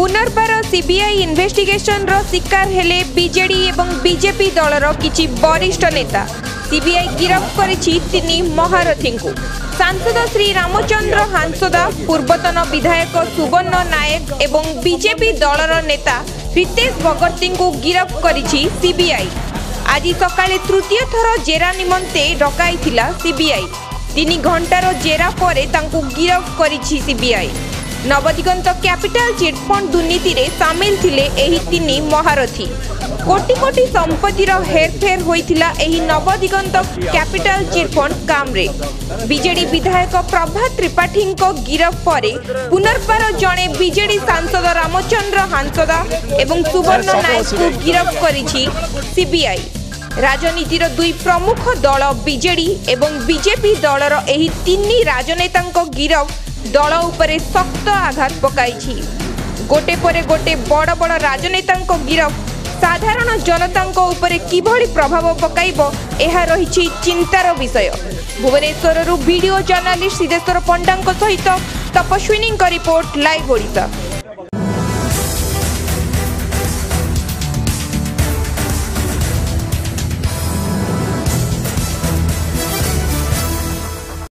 ପୁନର୍ବାର ସିବିଆଇ ଇନ୍ଭେଷ୍ଟିଗେସନର ଶିକାର ହେଲେ ବିଜେଡି ଏବଂ ବିଜେପି ଦଳର କିଛି ବରିଷ୍ଠ ନେତା ସିବିଆଇ ଗିରଫ କରିଛି ତିନି ମହାରଥୀଙ୍କୁ ସାଂସଦ ଶ୍ରୀ ରାମଚନ୍ଦ୍ର ହାଂସଦା ପୂର୍ବତନ ବିଧାୟକ ସୁବର୍ଣ୍ଣ ନାୟକ ଏବଂ ବିଜେପି ଦଳର ନେତା ରିତେଶ ଭଗତିଙ୍କୁ ଗିରଫ କରିଛି ସିବିଆଇ ଆଜି ସକାଳେ ତୃତୀୟ ଥର ଜେରା ନିମନ୍ତେ ଡକାଇଥିଲା ସିବିଆଇ ତିନି ଘଣ୍ଟାର ଜେରା ପରେ ତାଙ୍କୁ ଗିରଫ କରିଛି ସିବିଆଇ ନବଦିଗନ୍ତ କ୍ୟାପିଟାଲ ଚିଟ୍ଫଣ୍ଡ ଦୁର୍ନୀତିରେ ସାମିଲ ଥିଲେ ଏହି ତିନି ମହାରଥୀ କୋଟି କୋଟି ସମ୍ପତ୍ତିର ହେରଫେର ହୋଇଥିଲା ଏହି ନବଦିଗନ୍ତ କ୍ୟାପିଟାଲ ଚିଟ୍ଫଣ୍ଡ ସ୍କାମ୍ରେ ବିଜେଡି ବିଧାୟକ ପ୍ରଭା ତ୍ରିପାଠୀଙ୍କ ଗିରଫ ପରେ ପୁନର୍ବାର ଜଣେ ବିଜେଡି ସାଂସଦ ରାମଚନ୍ଦ୍ର ହାଂସଦା ଏବଂ ସୁବର୍ଣ୍ଣ ନାୟକଙ୍କୁ ଗିରଫ କରିଛି ସିବିଆଇ ରାଜନୀତିର ଦୁଇ ପ୍ରମୁଖ ଦଳ ବିଜେଡି ଏବଂ ବିଜେପି ଦଳର ଏହି ତିନି ରାଜନେତାଙ୍କ ଗିରଫ দল উপরে শক্ত আঘাত পকাইছি গোটে পরে গোটে বড় বড় রাজনেতাঙ্ক গিরফ সাধারণ জনতাঙ্ক উপরে কিভাবে প্রভাব পকাইব এহা রয়েছে চিন্তার বিষয় ভুবনেশ্বরু ভিডিও জর্নালিষ্ট সিদ্ধেশ্বর পণ্ডাঙ্ক সহ তপস্বিনীঙ্ক রিপোর্ট লাইভ ওড়িশা